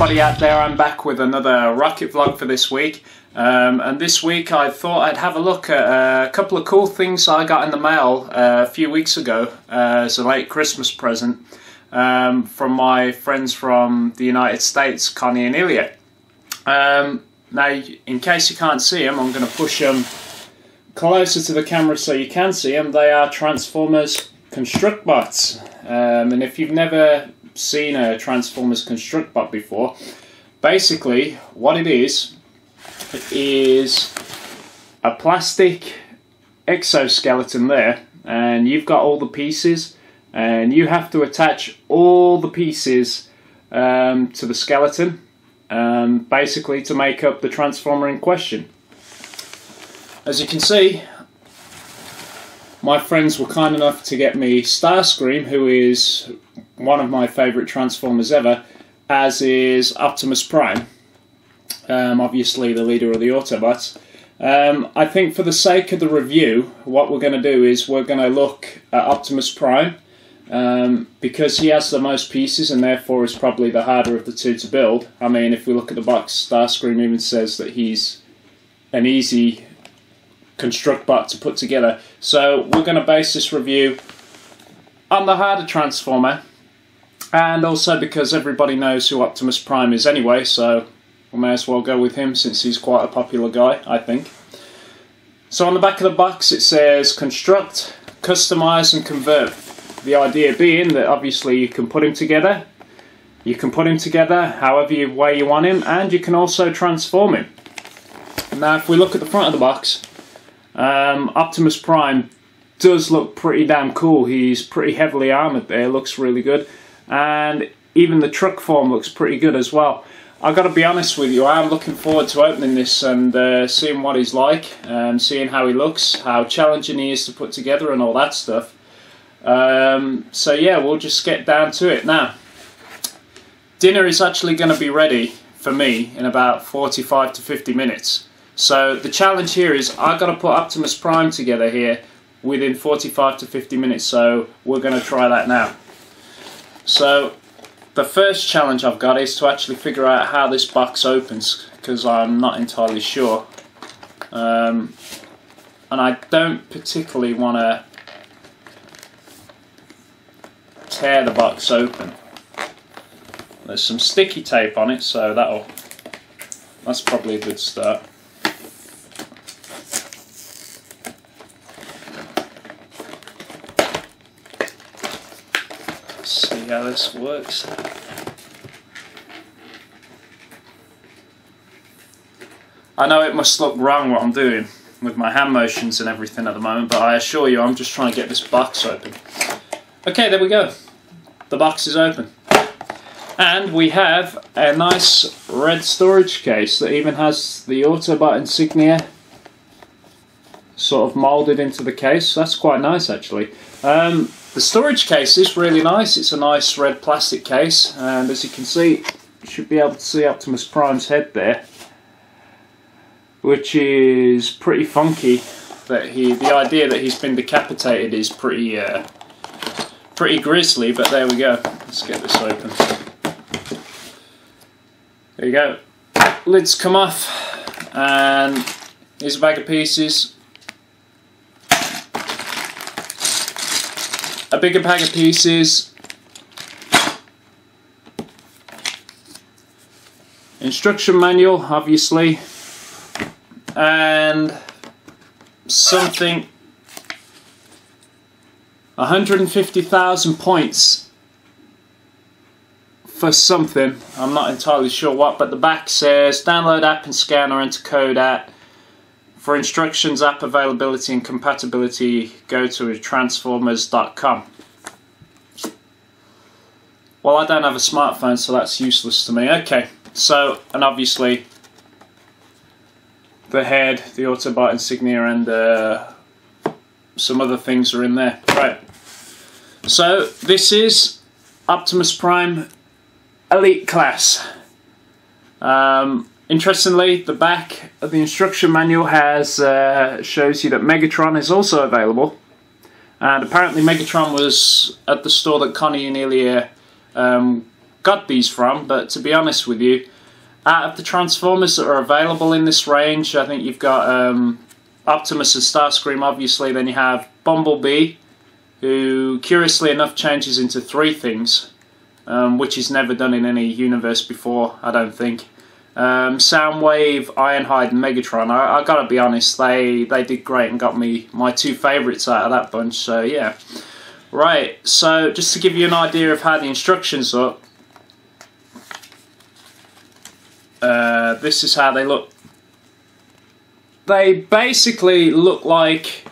everybody out there, I'm back with another rocket vlog for this week. Um, and this week I thought I'd have a look at a couple of cool things I got in the mail uh, a few weeks ago uh, as a late Christmas present um, from my friends from the United States, Connie and Ilya. Um, now, in case you can't see them, I'm going to push them closer to the camera so you can see them. They are Transformers Constructbots. Um, and if you've never seen a Transformers Constructbot before, basically what it is is a plastic exoskeleton there and you've got all the pieces and you have to attach all the pieces um, to the skeleton um, basically to make up the transformer in question. As you can see my friends were kind enough to get me Starscream who is one of my favourite Transformers ever as is Optimus Prime um, obviously the leader of the Autobots. Um, I think for the sake of the review, what we're going to do is we're going to look at Optimus Prime um, because he has the most pieces and therefore is probably the harder of the two to build. I mean, if we look at the box, Starscream even says that he's an easy construct bot to put together. So we're going to base this review on the harder Transformer and also because everybody knows who Optimus Prime is anyway, so we may as well go with him since he's quite a popular guy, I think. So on the back of the box it says construct, customize and convert. The idea being that obviously you can put him together, you can put him together however you, way you want him and you can also transform him. Now if we look at the front of the box, um, Optimus Prime does look pretty damn cool. He's pretty heavily armoured there, looks really good. And even the truck form looks pretty good as well. I've got to be honest with you, I'm looking forward to opening this and uh, seeing what he's like, and seeing how he looks, how challenging he is to put together and all that stuff. Um, so yeah, we'll just get down to it now. Dinner is actually going to be ready for me in about 45 to 50 minutes. So the challenge here is I've got to put Optimus Prime together here within 45 to 50 minutes, so we're going to try that now. So the first challenge I've got is to actually figure out how this box opens because I'm not entirely sure. Um, and I don't particularly want to tear the box open. There's some sticky tape on it so that'll that's probably a good start see how this works. I know it must look wrong what I'm doing with my hand motions and everything at the moment, but I assure you I'm just trying to get this box open. Okay, there we go. The box is open. And we have a nice red storage case that even has the Autobot insignia sort of moulded into the case. That's quite nice actually. Um, the storage case is really nice. It's a nice red plastic case and as you can see you should be able to see Optimus Prime's head there which is pretty funky that he the idea that he's been decapitated is pretty uh, pretty grisly but there we go. Let's get this open. There you go. Lids come off and here's a bag of pieces a bigger pack of pieces, instruction manual obviously, and something. 150,000 points for something, I'm not entirely sure what, but the back says download app and scan or enter code at for instructions, app availability and compatibility, go to transformers.com. Well, I don't have a smartphone, so that's useless to me. Okay, so, and obviously, the head, the Autobot insignia, and uh, some other things are in there. Right. So, this is Optimus Prime Elite Class. Um, Interestingly, the back of the instruction manual has uh, shows you that Megatron is also available, and apparently Megatron was at the store that Connie and Ilya um, got these from, but to be honest with you, out of the Transformers that are available in this range, I think you've got um, Optimus and Starscream, obviously, then you have Bumblebee, who curiously enough changes into three things, um, which is never done in any universe before, I don't think. Um, Soundwave, Ironhide, and Megatron. I, I, gotta be honest, they they did great and got me my two favourites out of that bunch. So yeah, right. So just to give you an idea of how the instructions look, uh, this is how they look. They basically look like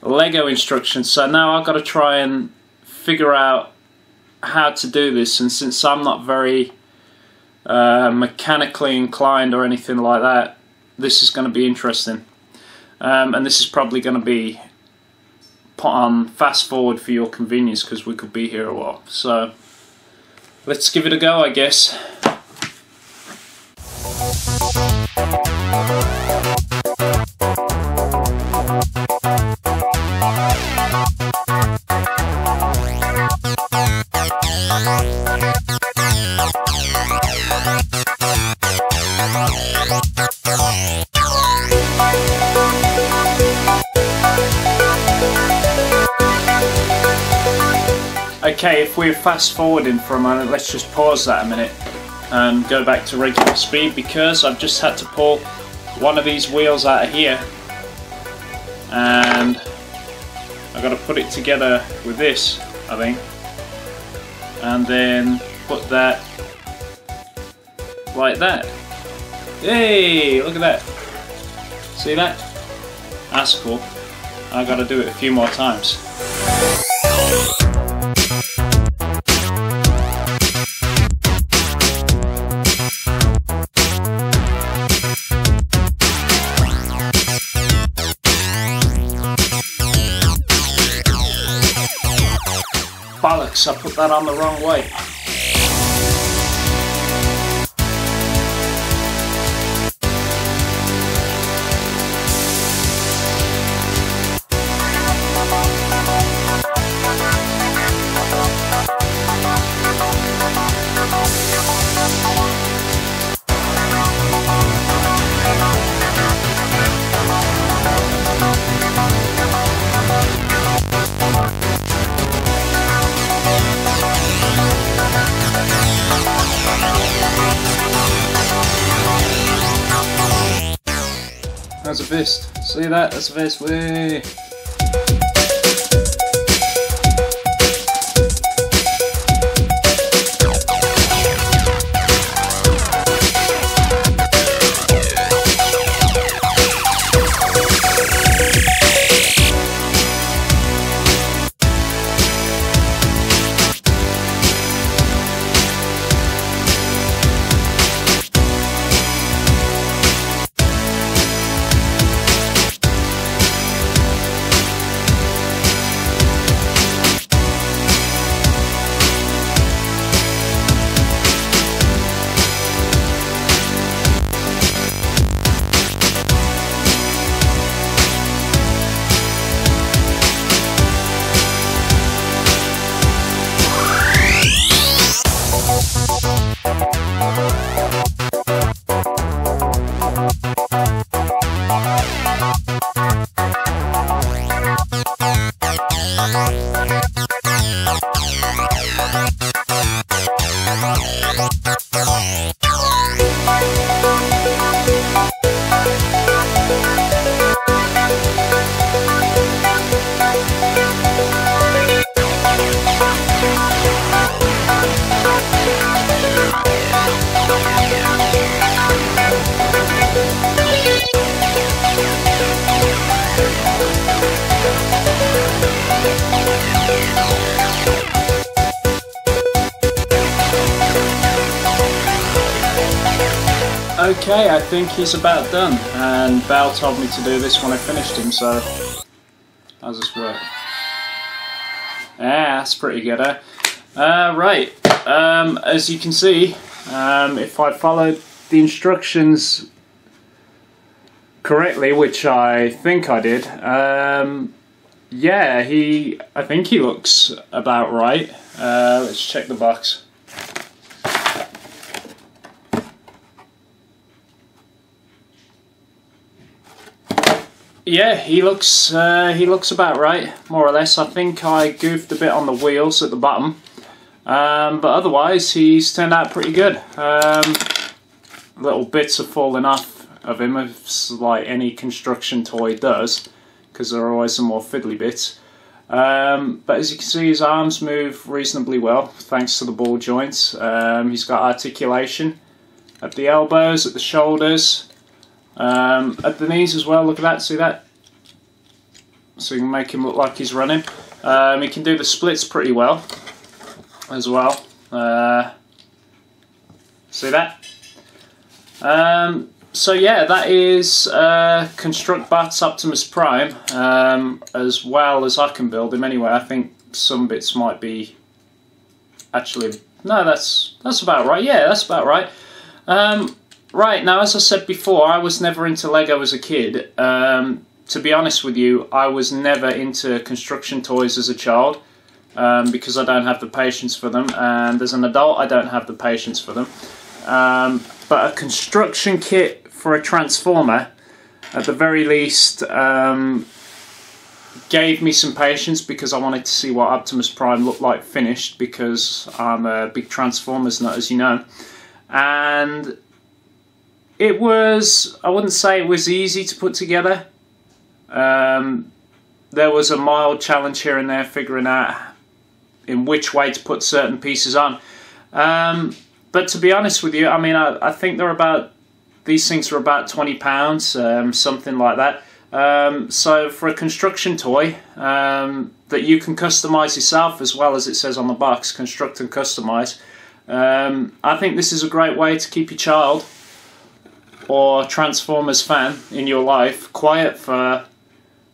Lego instructions. So now I've got to try and figure out how to do this. And since I'm not very uh, mechanically inclined or anything like that, this is going to be interesting. Um, and this is probably going to be put on fast forward for your convenience because we could be here a while. So let's give it a go, I guess. If we're fast forwarding for a moment, let's just pause that a minute and go back to regular speed because I've just had to pull one of these wheels out of here and I've got to put it together with this, I think, and then put that like that. Hey, look at that. See that? That's cool. I've gotta do it a few more times. I put that on the wrong way. Fist. See that? That's the fist. Way. Okay, I think he's about done, and Bal told me to do this when I finished him, so how's this work? Yeah, that's pretty good, eh? Uh, right, um, as you can see, um, if I followed the instructions correctly, which I think I did, um, yeah, he. I think he looks about right. Uh, let's check the box. Yeah, he looks uh, he looks about right, more or less. I think I goofed a bit on the wheels at the bottom, um, but otherwise he's turned out pretty good. Um, little bits have fallen off of him, as like any construction toy does because there are always some more fiddly bits. Um, but as you can see, his arms move reasonably well, thanks to the ball joints. Um, he's got articulation at the elbows, at the shoulders, um, at the knees as well, look at that, see that? So you can make him look like he's running. Um, he can do the splits pretty well as well. Uh, see that? So yeah, that is uh, Construct-Bots Optimus Prime, um, as well as I can build him anyway. I think some bits might be actually... No, that's that's about right. Yeah, that's about right. Um, Right, now as I said before, I was never into Lego as a kid. Um, to be honest with you, I was never into construction toys as a child um, because I don't have the patience for them, and as an adult, I don't have the patience for them. Um, but a construction kit for a Transformer, at the very least, um, gave me some patience because I wanted to see what Optimus Prime looked like finished because I'm a big Transformers nut, as you know. And it was, I wouldn't say it was easy to put together. Um, there was a mild challenge here and there figuring out in which way to put certain pieces on. Um, but to be honest with you, I mean, I, I think they're about, these things are about £20, um, something like that. Um, so for a construction toy um, that you can customize yourself as well as it says on the box, construct and customize, um, I think this is a great way to keep your child or Transformers fan in your life quiet for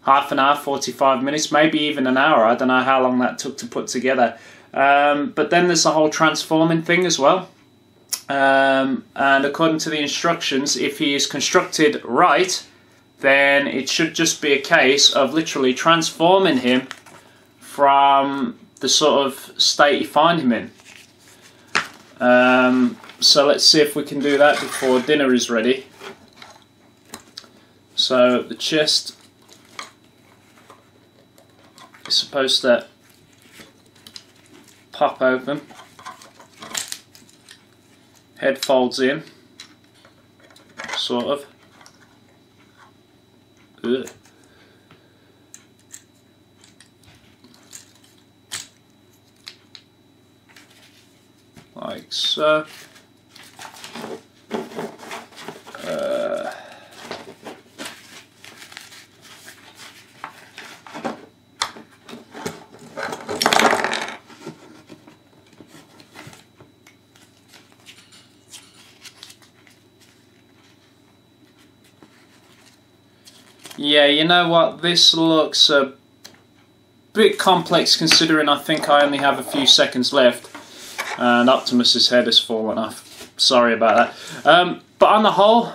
half an hour, 45 minutes, maybe even an hour. I don't know how long that took to put together. Um, but then there's the whole transforming thing as well. Um, and according to the instructions, if he is constructed right, then it should just be a case of literally transforming him from the sort of state you find him in. Um, so let's see if we can do that before dinner is ready. So the chest is supposed to pop open, head folds in, sort of. Ugh. like so. Yeah, you know what, this looks a bit complex considering I think I only have a few seconds left and Optimus's head has fallen off. Sorry about that. Um, but on the whole,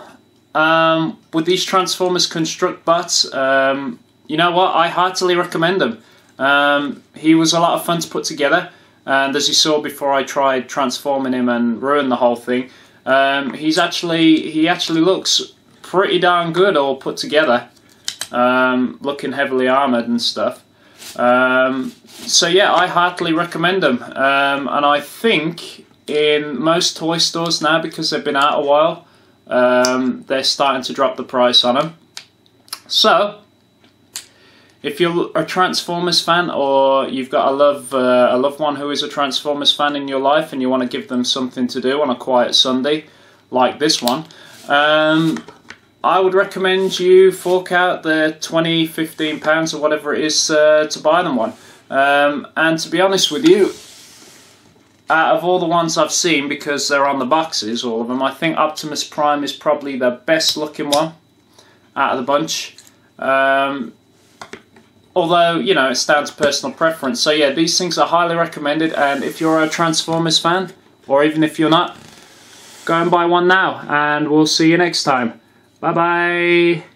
um, with these Transformers Construct bots, um, you know what, I heartily recommend them. Um, he was a lot of fun to put together and as you saw before I tried transforming him and ruined the whole thing, um, he's actually, he actually looks pretty darn good all put together um, looking heavily armoured and stuff. Um, so yeah, I heartily recommend them. Um, and I think in most toy stores now, because they've been out a while, um, they're starting to drop the price on them. So, if you're a Transformers fan or you've got a love uh, a loved one who is a Transformers fan in your life and you want to give them something to do on a quiet Sunday, like this one, um, I would recommend you fork out the 20, 15 pounds or whatever it is uh, to buy them one. Um, and to be honest with you, out of all the ones I've seen, because they're on the boxes, all of them, I think Optimus Prime is probably the best looking one out of the bunch. Um, although, you know, it's down to personal preference. So yeah, these things are highly recommended, and if you're a Transformers fan, or even if you're not, go and buy one now, and we'll see you next time. Bye bye.